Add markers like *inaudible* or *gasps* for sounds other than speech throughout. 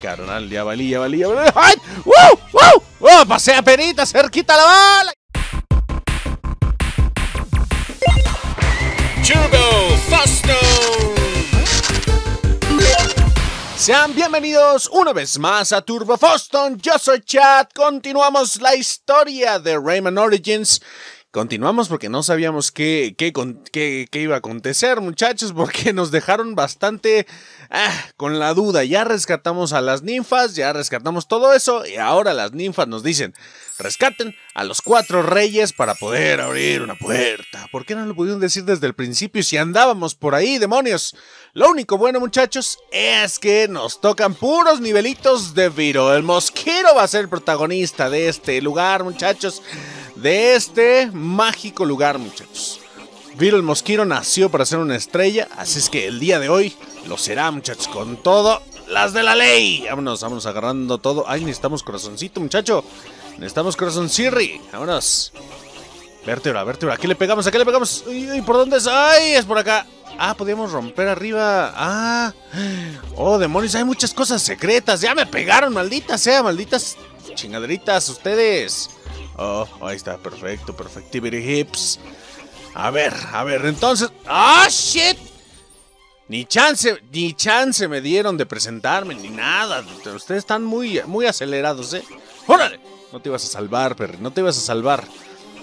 Carnal, ya valía, valía, valía. ¡Ay! ¡Wow! ¡Wow! ¡Oh! Pasé a perita, cerquita la bala. Turbo Fasto. Sean bienvenidos una vez más a Turbo Foston. Yo soy Chad. Continuamos la historia de Rayman Origins. Continuamos porque no sabíamos qué, qué, qué iba a acontecer, muchachos, porque nos dejaron bastante ah, con la duda. Ya rescatamos a las ninfas, ya rescatamos todo eso, y ahora las ninfas nos dicen, rescaten a los cuatro reyes para poder abrir una puerta. ¿Por qué no lo pudieron decir desde el principio si andábamos por ahí, demonios? Lo único bueno, muchachos, es que nos tocan puros nivelitos de Viro. El mosquero va a ser el protagonista de este lugar, muchachos. De este mágico lugar, muchachos. El mosquero nació para ser una estrella, así es que el día de hoy lo será, muchachos, con todo las de la ley. Vámonos, vámonos agarrando todo. Ay, necesitamos corazoncito, muchacho. Necesitamos corazoncirri. Vámonos. Vértebra, vértebra. ¿A le pegamos? ¿A qué le pegamos? Uy, uy, ¿Por dónde es? ¡Ay! Es por acá. Ah, podíamos romper arriba. Ah. Oh, demonios, hay muchas cosas secretas. Ya me pegaron, malditas sea, malditas chingaderitas ustedes. Oh, ahí está, perfecto, perfectivity hips. A ver, a ver, entonces. ¡Ah, shit! Ni chance, ni chance me dieron de presentarme, ni nada. Ustedes están muy, muy acelerados, ¿eh? ¡Órale! No te ibas a salvar, Perry, no te ibas a salvar.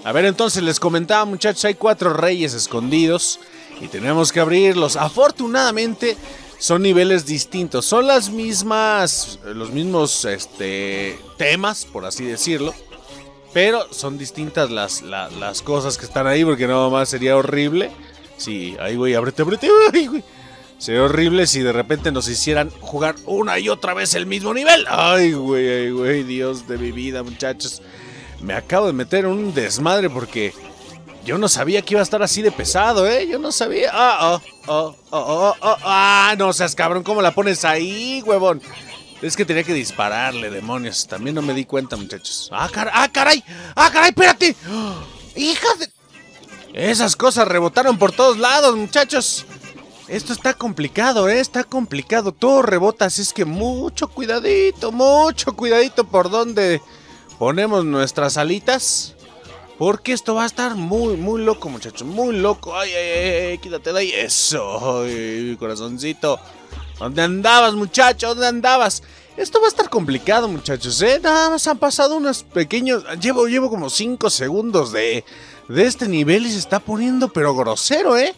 A ver, entonces les comentaba, muchachos, hay cuatro reyes escondidos y tenemos que abrirlos. Afortunadamente son niveles distintos, son las mismas, los mismos este, temas, por así decirlo. Pero son distintas las, la- las cosas que están ahí, porque nada más sería horrible. Sí, ahí güey, ábrete, ábrete, *laughs* ay, güey. Sería horrible si de repente nos hicieran jugar una y otra vez el mismo nivel. Ay, güey, ay, güey, Dios de mi vida, muchachos. Me acabo de meter en un desmadre porque yo no sabía que iba a estar así de pesado, ¿eh? Yo no sabía. Ah, oh, oh, oh, oh, oh, ah, no seas cabrón, ¿cómo la pones ahí, huevón? Es que tenía que dispararle, demonios. También no me di cuenta, muchachos. Ah, car- ah caray, ah, caray, espérate. *gasps* Hija de... Esas cosas rebotaron por todos lados, muchachos. Esto está complicado, ¿eh? Está complicado. Todo rebota, así es que mucho cuidadito, mucho cuidadito por donde ponemos nuestras alitas. Porque esto va a estar muy, muy loco, muchachos. Muy loco. Ay, ay, ay, ay, quítate de ahí. Eso, ay, corazoncito. ¿Dónde andabas, muchacho? ¿Dónde andabas? Esto va a estar complicado, muchachos, ¿eh? Nada más han pasado unos pequeños... Llevo, llevo como 5 segundos de, de este nivel y se está poniendo pero grosero, ¿eh?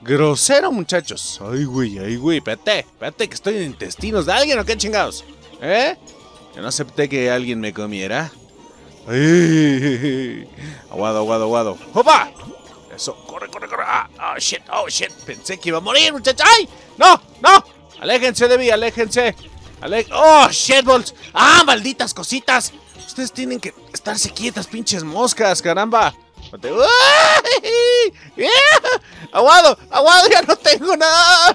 Grosero, muchachos. Ay, güey, ay, güey. Espérate, espérate que estoy en intestinos de alguien o qué chingados. ¿Eh? Yo no acepté que alguien me comiera. Aguado, aguado, aguado. ¡Opa! Eso, corre, corre, corre. Ah, oh, shit, oh, shit. Pensé que iba a morir, muchachos. ¡Ay! ¡No, no! Aléjense de mí, aléjense. Ale ¡Oh, shit balls! ¡Ah, malditas cositas! Ustedes tienen que estarse quietas, pinches moscas, caramba. *laughs* ¡Aguado! ¡Aguado! ¡Ya no tengo nada!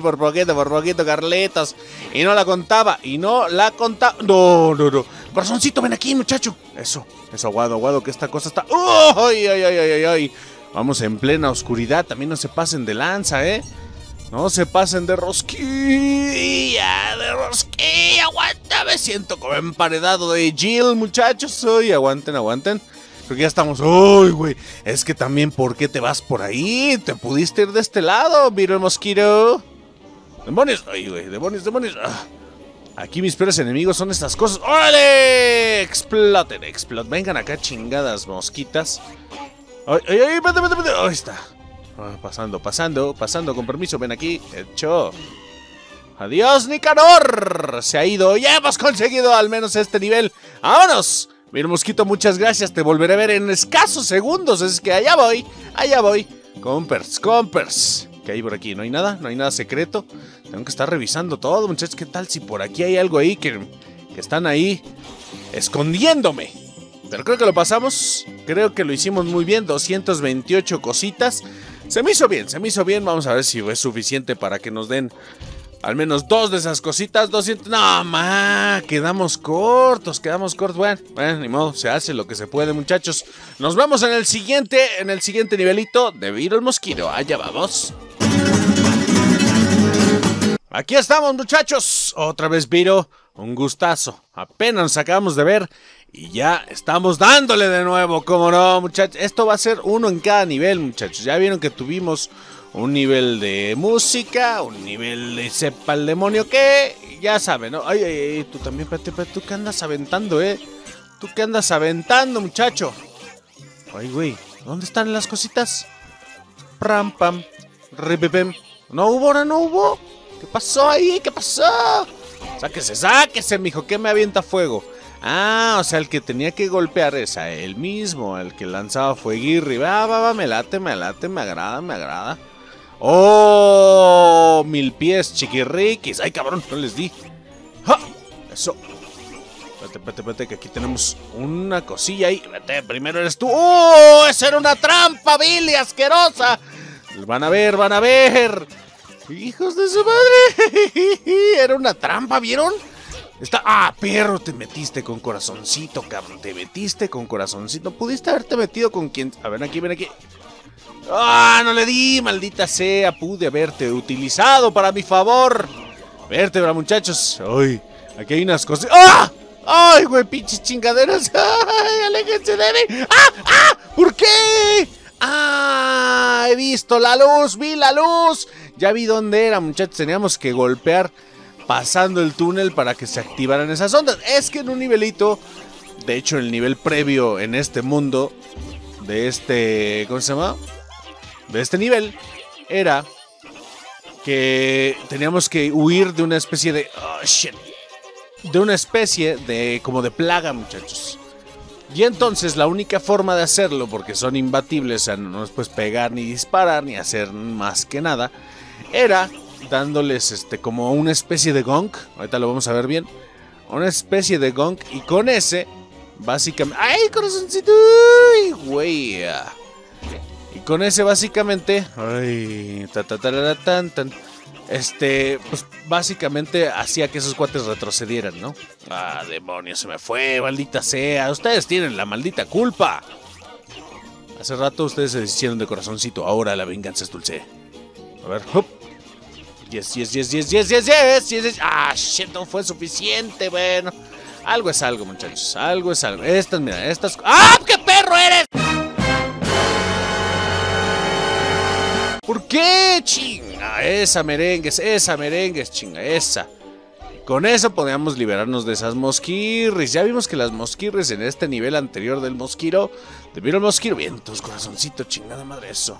Por poquito, por poquito, Carletos. Y no la contaba, y no la contaba. No, no, no. Corazoncito, ven aquí, muchacho. Eso, eso, aguado, aguado, que esta cosa está. ¡Ay, ay, ay, ay, ay! Vamos en plena oscuridad. También no se pasen de lanza, ¿eh? No se pasen de rosquilla, de rosquilla. Aguanta, me siento como emparedado de Jill, muchachos. Ay, aguanten, aguanten. Creo que ya estamos. ¡Uy, güey! Es que también, ¿por qué te vas por ahí? Te pudiste ir de este lado, miro el mosquito. ¡Demonios! ¡Ay, güey! ¡Demonios, demonios! Ah. Aquí mis peores enemigos son estas cosas. ¡Órale! ¡Exploten, exploten! Vengan acá, chingadas mosquitas. ¡Ay, ay, ay! ¡Vete, vete, vete! ¡Ahí está! Ah, pasando, pasando, pasando, con permiso, ven aquí. Hecho. Adiós, Nicanor. Se ha ido. Ya hemos conseguido al menos este nivel. ¡Vámonos! Mira, mosquito, muchas gracias. Te volveré a ver en escasos segundos. Es que allá voy, allá voy. Compers, compers. ¿Qué hay por aquí? ¿No hay nada? ¿No hay nada secreto? Tengo que estar revisando todo, muchachos. ¿Qué tal si por aquí hay algo ahí que, que están ahí escondiéndome? Pero creo que lo pasamos. Creo que lo hicimos muy bien. 228 cositas. Se me hizo bien, se me hizo bien. Vamos a ver si es suficiente para que nos den al menos dos de esas cositas. 200. No, ma. Quedamos cortos, quedamos cortos. Bueno, bueno, ni modo. Se hace lo que se puede, muchachos. Nos vemos en el siguiente, en el siguiente nivelito de Viro el Mosquito. Allá vamos. Aquí estamos, muchachos. Otra vez, Viro. Un gustazo. Apenas nos acabamos de ver y ya estamos dándole de nuevo. Como no, muchachos. Esto va a ser uno en cada nivel, muchachos. Ya vieron que tuvimos un nivel de música, un nivel de sepa el demonio que. Ya saben, ¿no? Ay, ay, ay. Tú también, espérate, espérate. ¿Tú qué andas aventando, eh? ¿Tú qué andas aventando, muchacho? Ay, güey. ¿Dónde están las cositas? Pram, pam. Ripipem. ¿No hubo? ¿Ahora no hubo? ¿Qué pasó ahí? ¿Qué pasó? Sáquese, sáquese, mijo, que me avienta fuego. Ah, o sea, el que tenía que golpear es a él mismo, el que lanzaba fueguirri. Va, va, va, me late, me late, me agrada, me agrada. ¡Oh! Mil pies, chiquirriquis. ¡Ay, cabrón! No les di. ¡Ja! Eso. Espérate, espérate, espérate, que aquí tenemos una cosilla ahí. Espérate, primero eres tú. ¡Oh! ¡Esa era una trampa, Billy, asquerosa! Van a ver, van a ver. Hijos de su madre. *laughs* Era una trampa, ¿vieron? Está. Ah, perro, te metiste con corazoncito, cabrón. Te metiste con corazoncito. Pudiste haberte metido con quien. A ver, aquí, ven aquí. Ah, no le di, maldita sea. Pude haberte utilizado para mi favor. Vértebra, muchachos. Ay, aquí hay unas cosas. ¡Ah! ¡Ay, güey, pinches chingaderas! *laughs* ¡Ay, aléjense de mí! ¡Ah! ¡Ah! ¿Por qué? ¡Ah! He visto la luz, vi la luz. Ya vi dónde era, muchachos. Teníamos que golpear pasando el túnel para que se activaran esas ondas. Es que en un nivelito, de hecho, el nivel previo en este mundo, de este. ¿Cómo se llama? De este nivel, era que teníamos que huir de una especie de. Oh, shit. De una especie de. como de plaga, muchachos. Y entonces la única forma de hacerlo, porque son imbatibles, o sea, no nos puedes pegar ni disparar ni hacer más que nada, era dándoles este como una especie de gong. Ahorita lo vamos a ver bien. Una especie de gong. Y con ese, básicamente. ¡Ay, corazoncito! ¡Ay, güey! Y con ese, básicamente. ¡Ay! Ta, ta, ta, tan, tan. Este, pues básicamente hacía que esos cuates retrocedieran, ¿no? Ah, demonios, se me fue, maldita sea. Ustedes tienen la maldita culpa. Hace rato ustedes se deshicieron de corazoncito, ahora la venganza es dulce. A ver, hop. Yes, yes, yes, yes, yes, yes, yes, yes, Ah, shit, no fue suficiente, bueno. Algo es algo, muchachos. Algo es algo. Estas, mira, estas. ¡Ah, qué perro eres! ¿Por qué, chinga? Esa merengues, esa merengues, chinga, esa. Con eso podíamos liberarnos de esas mosquirris. Ya vimos que las mosquirris en este nivel anterior del mosquiro. Debieron el mosquiro. Bien, tus corazoncito, chingada madre, eso.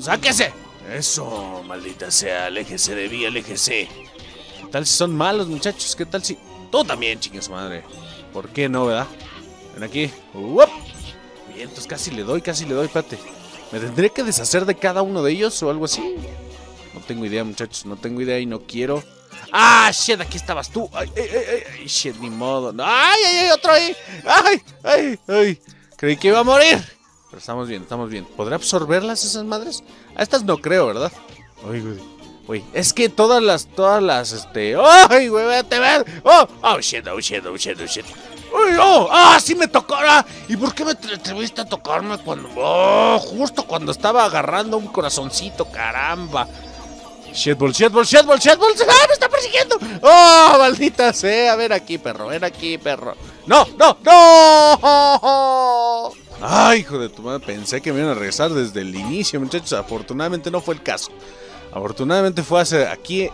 ¡Sáquese! Eso, maldita sea, aléjese de mí, aléjese. ¿Qué tal si son malos, muchachos? ¿Qué tal si...? Tú también, chingue su madre. ¿Por qué no, verdad? Ven aquí. ¡Uop! Bien, entonces casi le doy, casi le doy, espérate. ¿Me tendré que deshacer de cada uno de ellos o algo así? No tengo idea, muchachos, no tengo idea y no quiero... ¡Ah, shit! Aquí estabas tú. ¡Ay, ay, ay! ay shit, ni modo! ¡Ay, ay, ay! ¡Otro ahí! ¡Ay, ay, ay! Creí que iba a morir. Pero estamos bien, estamos bien. ¿Podré absorberlas esas madres? A estas no creo, ¿verdad? Uy, güey. Uy, es que todas las, todas las, este... ¡Ay, güey, vete, ven! ¡Oh! ¡Oh, shit, oh, shit, oh, shit, oh, shit! ¡Uy, oh! ¡Ah, sí me tocó! Ah! ¿Y por qué me atreviste a tocarme cuando... ¡Oh! Justo cuando estaba agarrando un corazoncito, caramba. Shitball, shitball, shitball, shitball. ¡Ah, me está persiguiendo! ¡Oh, maldita sea! Ven aquí, perro, ven aquí, perro. ¡No, no, no! Ay, hijo de tu madre, pensé que me iban a regresar desde el inicio, muchachos. Afortunadamente no fue el caso. Afortunadamente fue hace aquí.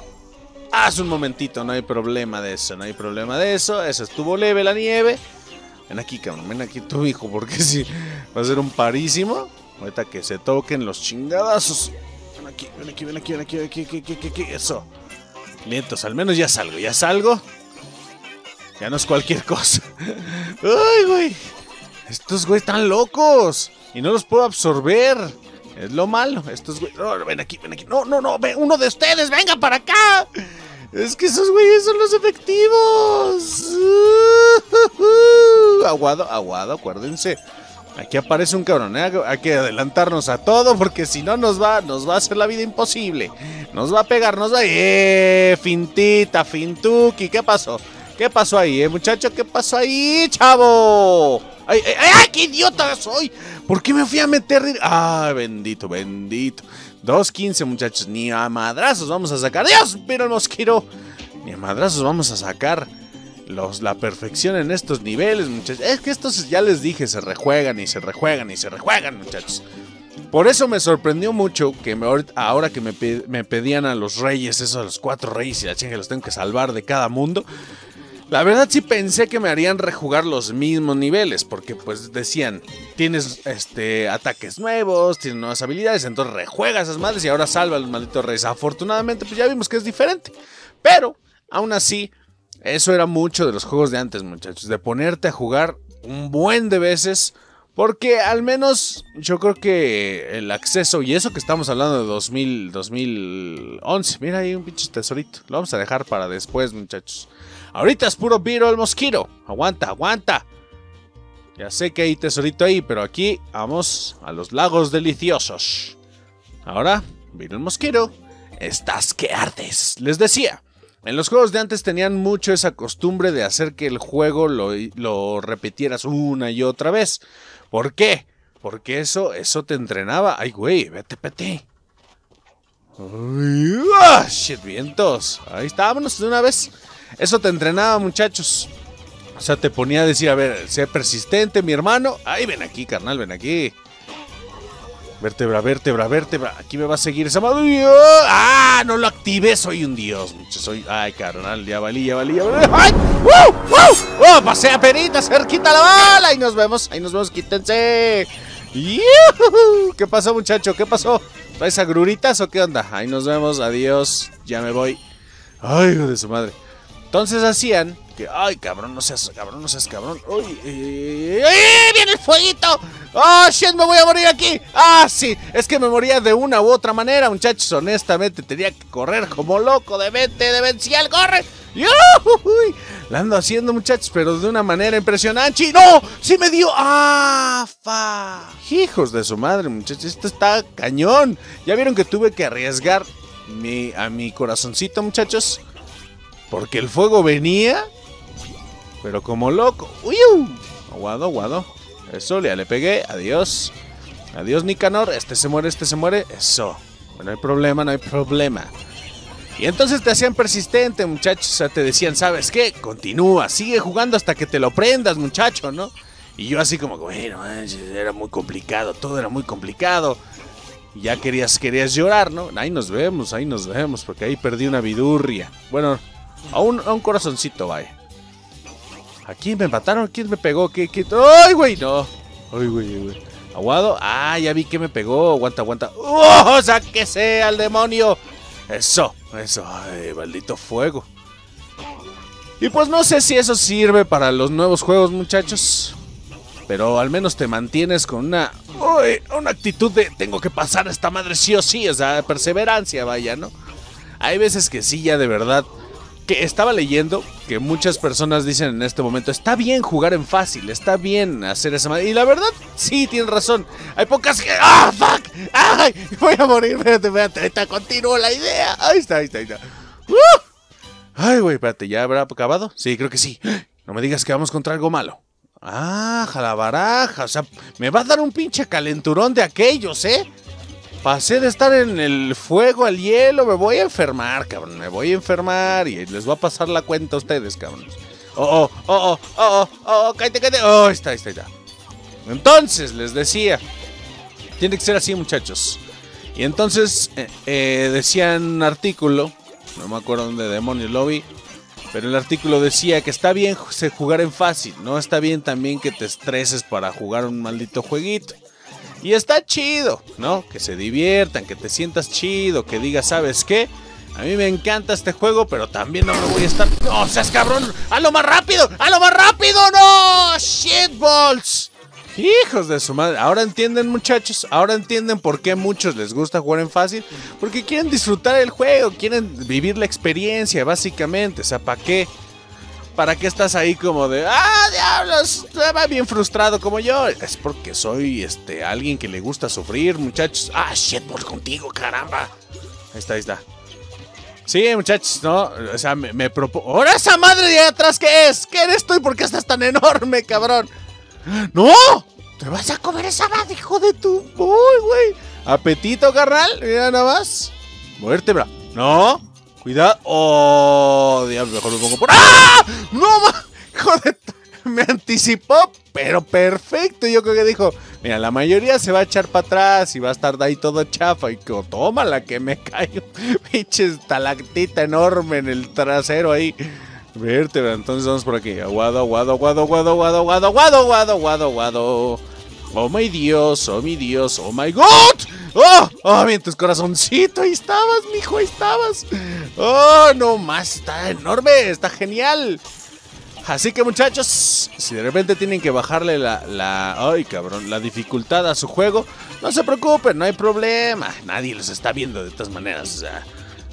Hace un momentito, no hay problema de eso, no hay problema de eso. Esa estuvo leve la nieve. Ven aquí, cabrón, ven aquí tu hijo, porque *laughs* si va a ser un parísimo. Ahorita que se toquen los chingadazos. Ven aquí, ven aquí, ven aquí, ven aquí, ven aquí, aquí, aquí, aquí, eso. Vientos, al menos ya salgo, ya salgo. Ya no es cualquier cosa. *laughs* Ay, güey. Estos güeyes están locos. Y no los puedo absorber. Es lo malo. Estos güeyes. No, ven aquí, ven aquí. No, no, no. Ven, uno de ustedes, venga para acá. Es que esos güeyes son los efectivos. *laughs* aguado, aguado, acuérdense. Aquí aparece un cabrón. ¿eh? Hay que adelantarnos a todo porque si no nos va, nos va a hacer la vida imposible. Nos va a pegar, nos va a... ¡Eh! Fintita, fintuki. ¿Qué pasó? ¿Qué pasó ahí, eh, muchacho? ¿Qué pasó ahí, chavo? ¡Ay, ay, ay! ¡Qué idiota soy! ¿Por qué me fui a meter? Ah, bendito, bendito. 2.15, muchachos. Ni a madrazos vamos a sacar. ¡Dios! Pero el mosquito. Ni a madrazos vamos a sacar los, la perfección en estos niveles, muchachos. Es que estos ya les dije, se rejuegan y se rejuegan y se rejuegan, muchachos. Por eso me sorprendió mucho que ahora que me, pedían a los reyes, esos los cuatro reyes y la chinga los tengo que salvar de cada mundo. La verdad sí pensé que me harían rejugar los mismos niveles, porque pues decían, tienes este ataques nuevos, tienes nuevas habilidades, entonces rejuega esas madres y ahora salva a los malditos reyes. Afortunadamente pues ya vimos que es diferente, pero aún así eso era mucho de los juegos de antes, muchachos, de ponerte a jugar un buen de veces porque al menos yo creo que el acceso, y eso que estamos hablando de 2000, 2011, mira ahí un pinche tesorito. Lo vamos a dejar para después, muchachos. Ahorita es puro viro el mosquito. Aguanta, aguanta. Ya sé que hay tesorito ahí, pero aquí vamos a los lagos deliciosos. Ahora, viro el mosquito. Estás que ardes. Les decía, en los juegos de antes tenían mucho esa costumbre de hacer que el juego lo, lo repitieras una y otra vez. ¿Por qué? Porque eso, eso te entrenaba. Ay, güey, vete, vete. ¡Ah! Shit, vientos. Ahí estábamos de una vez. Eso te entrenaba, muchachos. O sea, te ponía a decir, a ver, sé persistente, mi hermano. Ay, ven aquí, carnal, ven aquí. Vértebra, vértebra, vértebra. Aquí me va a seguir esa madre. ¡Ah! No lo activé. Soy un dios. Soy. Ay, carnal. Ya valí, ya valí, ya valí. ¡Ay! ¡Uh! ¡Uh! ¡Oh! Pasé a perita, cerquita la bala. Ahí nos vemos. Ahí nos vemos. Quítense. ¿Qué pasó, muchacho? ¿Qué pasó? ¿Traes agruritas o qué onda? Ahí nos vemos. Adiós. Ya me voy. Ay, hijo de su madre. Entonces hacían ay, cabrón, no seas, cabrón, no seas cabrón. Uy, viene el fueguito! ¡Oh, shit, me voy a morir aquí! ¡Ah, sí! Es que me moría de una u otra manera, muchachos. Honestamente, tenía que correr como loco. De mente, de vencial, corre. ¡Uy! La ando haciendo, muchachos, pero de una manera impresionante. ¡No! ¡Sí me dio! ¡Ah! Fa! Hijos de su madre, muchachos. Esto está cañón. ¿Ya vieron que tuve que arriesgar mi, a mi corazoncito, muchachos? Porque el fuego venía pero como loco. ¡Uy! Aguado, aguado. Eso, ya le pegué. Adiós. Adiós, Nicanor. Este se muere, este se muere. Eso. No hay problema, no hay problema. Y entonces te hacían persistente, muchachos. O sea, te decían, ¿sabes qué? Continúa, sigue jugando hasta que te lo prendas, muchacho, ¿no? Y yo así como, bueno, era muy complicado, todo era muy complicado. Y ya querías, querías llorar, ¿no? Ahí nos vemos, ahí nos vemos, porque ahí perdí una vidurria. Bueno, a un, a un corazoncito, vaya. ¿A quién me mataron? ¿Quién me pegó? ¿Qué? qué? ¡Ay, güey! No. ¡Ay, güey, güey! ¿Aguado? Ah, ya vi que me pegó. Aguanta, aguanta. ¡Oh! ¡Sáquese al demonio! Eso, eso. Ay, maldito fuego. Y pues no sé si eso sirve para los nuevos juegos, muchachos. Pero al menos te mantienes con una, uy, una actitud de tengo que pasar a esta madre sí o sí. O sea, perseverancia, vaya, ¿no? Hay veces que sí, ya de verdad que estaba leyendo que muchas personas dicen en este momento, está bien jugar en fácil, está bien hacer esa madre. Y la verdad, sí, tienen razón. Hay pocas que... ¡Ah, fuck! ¡Ay! Voy a morir, espérate, espérate, ahorita continúo la idea. Ahí está, ahí está, ahí está. ¡Uh! Ay, güey, espérate, ¿ya habrá acabado? Sí, creo que sí. No me digas que vamos contra algo malo. Ah, jalabaraja. O sea, me va a dar un pinche calenturón de aquellos, ¿eh? Pasé de estar en el fuego al hielo, me voy a enfermar, cabrón. Me voy a enfermar y les voy a pasar la cuenta a ustedes, cabrón. Oh, oh, oh, oh, oh, oh, cállate, cállate. Oh, está, está, ya. Entonces, les decía, tiene que ser así, muchachos. Y entonces eh, eh, un artículo, no me acuerdo dónde demonios lo vi, pero el artículo decía que está bien jugar en fácil, no está bien también que te estreses para jugar un maldito jueguito. Y está chido, ¿no? Que se diviertan, que te sientas chido, que digas, ¿sabes qué? A mí me encanta este juego, pero también no me voy a estar. ¡No seas cabrón! ¡A lo más rápido! ¡A lo más rápido! ¡No! ¡Shitballs! Hijos de su madre. Ahora entienden, muchachos. Ahora entienden por qué a muchos les gusta jugar en fácil. Porque quieren disfrutar el juego, quieren vivir la experiencia, básicamente. O sea, ¿para qué? ¿Para qué estás ahí como de, ah, diablos, va bien frustrado como yo? Es porque soy este alguien que le gusta sufrir, muchachos. Ah, shit, por contigo, caramba. Ahí está, ahí está. Sí, muchachos, ¿no? O sea, me, me propongo. ¡Ahora esa madre de atrás qué es! ¿Qué eres tú y por qué estás tan enorme, cabrón? ¡No! ¿Te vas a comer esa madre, hijo de tu... Uy, güey! Apetito, carnal. Mira nada más. Muerte, bra. No. Cuidado. Oh, diablo, mejor me pongo por... ¡Ah! ¡No, ma! Hijo de... Me anticipó, pero perfecto. Yo creo que dijo, mira, la mayoría se va a echar para atrás y va a estar ahí todo chafa. Y que toma la que me *laughs* caigo. Pinche estalactita enorme en el trasero ahí. Vértebra, entonces vamos por aquí. Aguado, aguado, aguado, aguado, aguado, aguado, aguado, aguado, aguado, aguado. Oh my Dios, oh mi Dios, oh my God. Oh, oh, bien, tus corazoncito, ahí estabas, mijo, ahí estabas. Oh, no más, está enorme, está genial. Así que muchachos, si de repente tienen que bajarle la, la, ay cabrón, la dificultad a su juego, no se preocupen, no hay problema. Nadie los está viendo de todas maneras. O sea,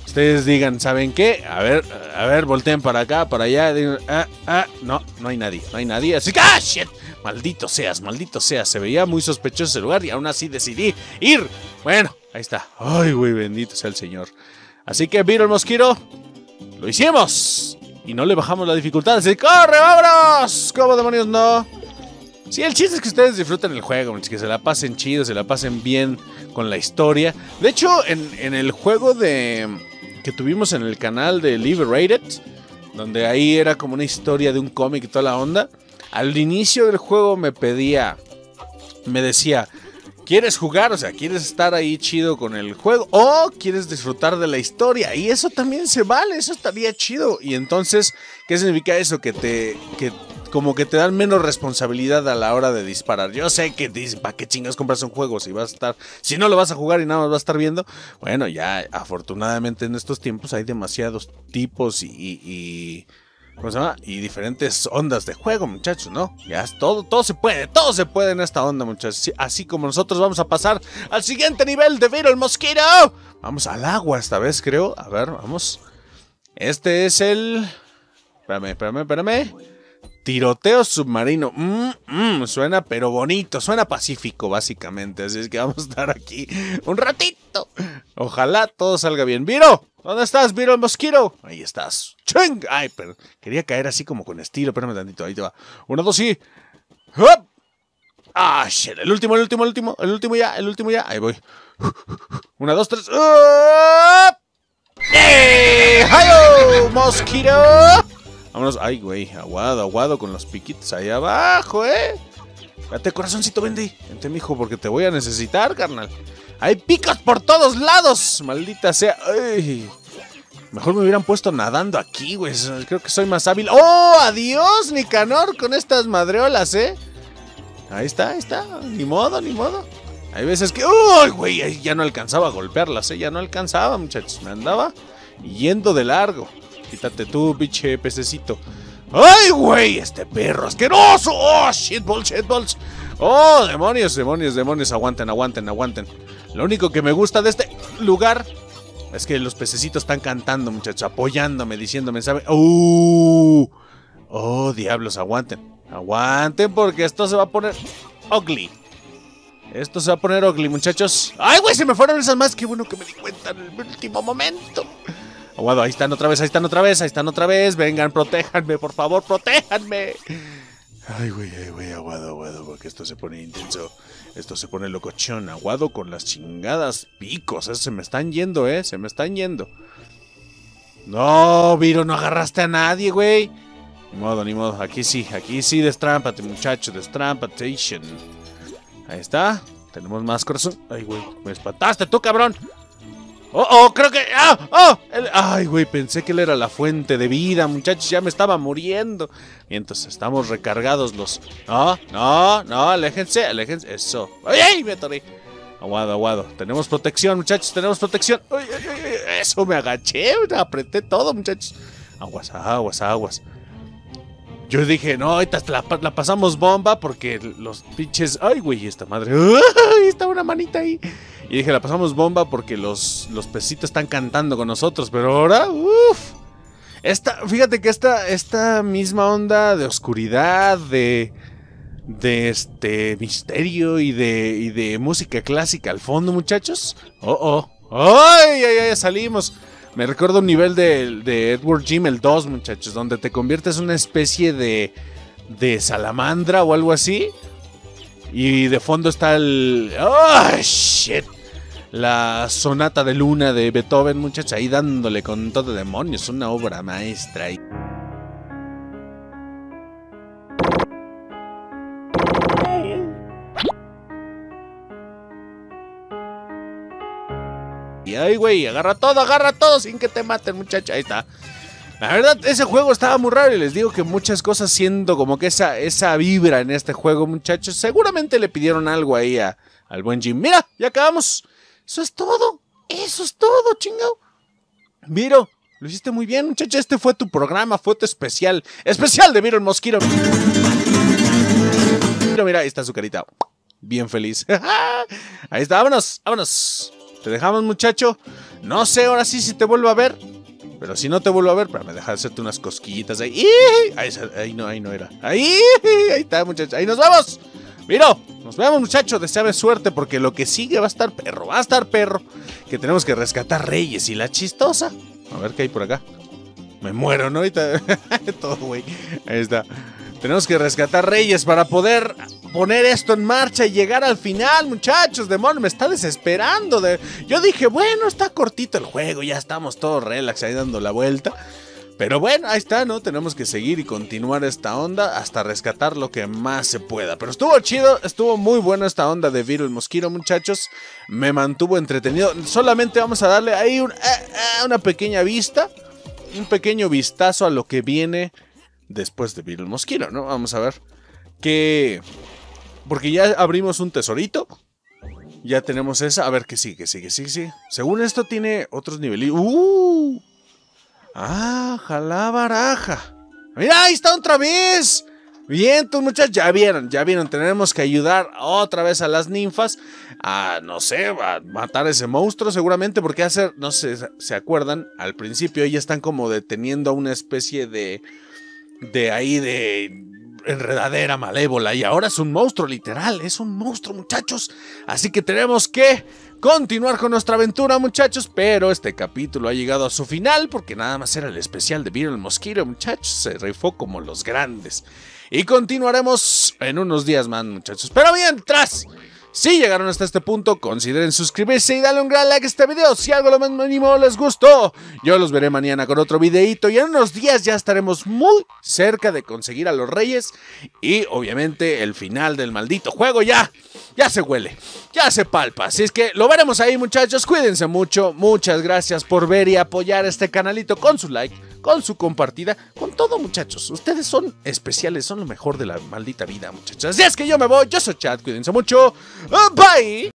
ustedes digan, ¿saben qué? A ver, a ver, volteen para acá, para allá. Ah, ah, no, no hay nadie, no hay nadie. Así que, ah, shit, maldito seas, maldito seas. Se veía muy sospechoso ese lugar y aún así decidí ir. Bueno, ahí está. Ay, güey, bendito sea el Señor. Así que, Beetle Mosquito, lo hicimos. Y no le bajamos la dificultad. Así, ¡corre, vámonos! ¿Cómo demonios no? Sí, el chiste es que ustedes disfruten el juego, que se la pasen chido, se la pasen bien con la historia. De hecho, en, en el juego de que tuvimos en el canal de Liberated, donde ahí era como una historia de un cómic y toda la onda, al inicio del juego me pedía, me decía, ¿Quieres jugar? O sea, ¿quieres estar ahí chido con el juego? ¿O quieres disfrutar de la historia? Y eso también se vale, eso estaría chido. Y entonces, ¿qué significa eso? Que te. que como que te dan menos responsabilidad a la hora de disparar. Yo sé que dicen, ¿para qué chingas compras un juego si vas a estar, si no lo vas a jugar y nada más vas a estar viendo? Bueno, ya afortunadamente en estos tiempos hay demasiados tipos y, y ¿Cómo se llama? Y diferentes ondas de juego, muchachos, ¿no? Ya es todo, todo se puede, todo se puede en esta onda, muchachos. Así como nosotros vamos a pasar al siguiente nivel de Viro el Mosquito. Vamos al agua esta vez, creo. A ver, vamos. Este es el... Espérame, espérame, espérame. Tiroteo submarino. Mm, mm, suena pero bonito, suena pacífico básicamente. Así es que vamos a estar aquí un ratito. Ojalá todo salga bien. Viro, ¿dónde estás, Viro el mosquito? Ahí estás. ¡Ching! Ay, pero quería caer así como con estilo. Espérame tantito, ahí te va. Uno, dos y... ¡Hop! Ah, shit. El último, el último, el último. El último ya, el último ya. Ahí voy. Una, dos, tres. ¡Hop! ¡Eh! ¡Hayo! ¡Mosquito! Vámonos. Ay, güey. Aguado, aguado con los piquitos ahí abajo, ¿eh? Espérate, corazoncito, vente. Vente, mijo, porque te voy a necesitar, carnal. Hay picos por todos lados. Maldita sea. Ay. Mejor me hubieran puesto nadando aquí, güey. Creo que soy más hábil. ¡Oh! ¡Adiós, Nicanor! Con estas madreolas, ¿eh? Ahí está, ahí está. Ni modo, ni modo. Hay veces que. ¡Uy, güey! Ya no alcanzaba a golpearlas, ¿eh? Ya no alcanzaba, muchachos. Me andaba yendo de largo. Quítate tú, pinche pececito. ¡Ay, güey! Este perro asqueroso. ¡Oh, shitballs, shitballs! ¡Oh, demonios, demonios, demonios! Aguanten, aguanten, aguanten. Lo único que me gusta de este lugar es que los pececitos están cantando, muchachos, apoyándome, diciéndome, ¿sabe? ¡Uh! ¡Oh, diablos! Aguanten. Aguanten porque esto se va a poner ugly. Esto se va a poner ugly, muchachos. ¡Ay, güey! Se me fueron esas más. ¡Qué bueno que me di cuenta en el último momento! Aguado, ahí están otra vez, ahí están otra vez, ahí están otra vez. Vengan, protéjanme, por favor, protéjanme. Ay, güey, ay, güey, aguado, aguado, porque esto se pone intenso. Esto se pone locochón, aguado con las chingadas picos. se me están yendo, eh, se me están yendo. No, Viro, no agarraste a nadie, güey. Ni modo, ni modo. Aquí sí, aquí sí, destrámpate, muchacho, destrampatation. Ahí está. Tenemos más corazón. Ay, güey, me espantaste tú, cabrón. Oh, oh, creo que. ¡Ah! ¡Oh! Ay, güey, pensé que él era la fuente de vida, muchachos. Ya me estaba muriendo. Entonces estamos recargados los. No, no, no, aléjense, aléjense. Eso. ¡Ay, ay! Me atoré. Aguado, aguado. Tenemos protección, muchachos, tenemos protección. Eso me agaché, apreté todo, muchachos. Aguas, aguas, aguas. Yo dije, no, ahorita la, la pasamos bomba porque los pinches. Ay, güey, esta madre. *laughs* ¡Ay! Está una manita ahí. Y dije, la pasamos bomba porque los, los pesitos están cantando con nosotros. Pero ahora, uff. Esta, fíjate que esta, esta misma onda de oscuridad, de, de este misterio y de, y de música clásica al fondo, muchachos. Oh, oh. ¡Ay, ay, ay! Salimos. Me recuerdo un nivel de, de Edward Jim, el 2, muchachos, donde te conviertes en una especie de, de salamandra o algo así. Y de fondo está el... ¡Oh, shit! La sonata de luna de Beethoven, muchacha, ahí dándole con todo demonios, una obra maestra. Ay, güey, agarra todo, agarra todo sin que te maten, muchacha. Ahí está. La verdad, ese juego estaba muy raro y les digo que muchas cosas siendo como que esa, esa vibra en este juego, muchachos. Seguramente le pidieron algo ahí al buen Jim. Mira, ya acabamos. Eso es todo. Eso es todo, chingado. Miro, lo hiciste muy bien, muchacha. Este fue tu programa, fue tu especial. Especial de Miro el Mosquito. Mira, mira, ahí está su carita. Bien feliz. *laughs* ahí está, vámonos, vámonos. Te dejamos, muchacho. No sé ahora sí si te vuelvo a ver. Pero si no te vuelvo a ver, para me dejar hacerte unas cosquillitas ahí. Ahí, no, ahí no era. Ahí, ahí está, muchacho. Ahí nos vemos. Miro, nos vemos, muchacho. Deseame suerte porque lo que sigue va a estar perro. Va a estar perro. Que tenemos que rescatar reyes y la chistosa. A ver qué hay por acá. Me muero, ¿no? Ahorita. *laughs* Todo, güey. Ahí está. Tenemos que rescatar reyes para poder poner esto en marcha y llegar al final, muchachos. Demon me está desesperando. De... Yo dije, bueno, está cortito el juego, ya estamos todos relax ahí dando la vuelta. Pero bueno, ahí está, ¿no? Tenemos que seguir y continuar esta onda hasta rescatar lo que más se pueda. Pero estuvo chido, estuvo muy bueno esta onda de Virus Mosquito, muchachos. Me mantuvo entretenido. Solamente vamos a darle ahí eh, eh, una pequeña vista, un pequeño vistazo a lo que viene después de Virus Mosquito, ¿no? Vamos a ver qué, porque ya abrimos un tesorito. Ya tenemos esa. A ver qué sigue, sigue, sigue, sigue. Según esto tiene otros niveles. ¡Uh! ¡Ah! ¡Jalá baraja! ¡Mira! ¡Ahí está otra vez! Bien, tus muchachos, ya vieron, ya vieron. Tenemos que ayudar otra vez a las ninfas a, no sé, a matar a ese monstruo seguramente. Porque hacer, no sé, se acuerdan, al principio ellas están como deteniendo a una especie de, de ahí de enredadera malévola y ahora es un monstruo literal, es un monstruo muchachos. Así que tenemos que continuar con nuestra aventura muchachos, pero este capítulo ha llegado a su final porque nada más era el especial de el Mosquito muchachos, se rifó como los grandes. Y continuaremos en unos días más muchachos, pero mientras... Si llegaron hasta este punto, consideren suscribirse y darle un gran like a este video si algo lo más mínimo les gustó. Yo los veré mañana con otro videito y en unos días ya estaremos muy cerca de conseguir a los reyes y obviamente el final del maldito juego ya, ya se huele, ya se palpa. Así es que lo veremos ahí muchachos, cuídense mucho, muchas gracias por ver y apoyar este canalito con su like con su compartida, con todo muchachos. Ustedes son especiales, son lo mejor de la maldita vida muchachos. Así es que yo me voy, yo soy Chad, cuídense mucho. Bem,